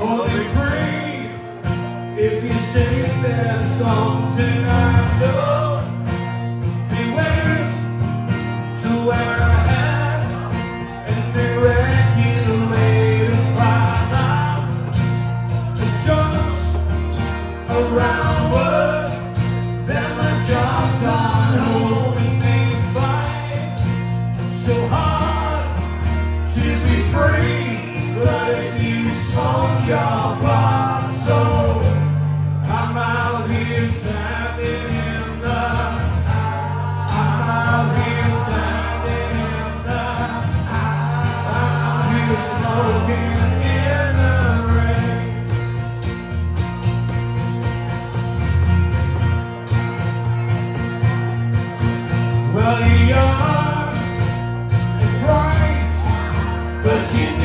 Only free if you sing that song tonight. Oh. So I'm out here standing in the I'm out here standing in the I'm here smoking in the rain Well, you're bright, but you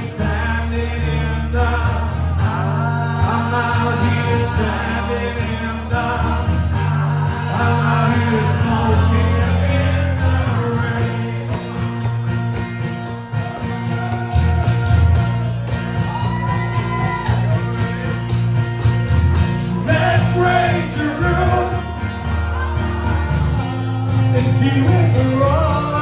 standing in the. I'm out here standing and do it for all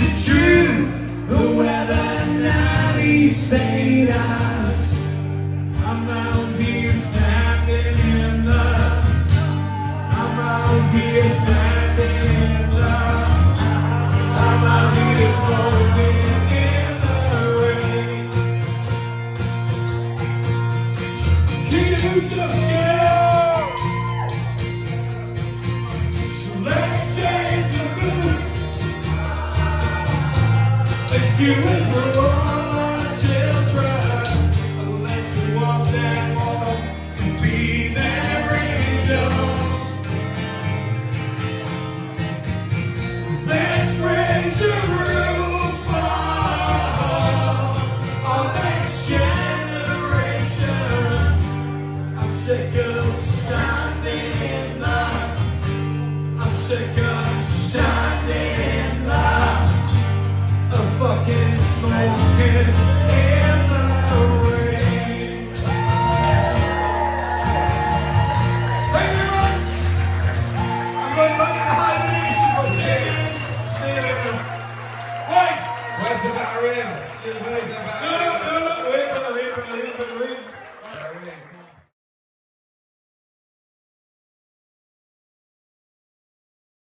Is it true? The weather now is stayed us? I'm out here standing in the I'm out here standing in the I'm out here smoking in the rain. Keep it to Let's raise the sick of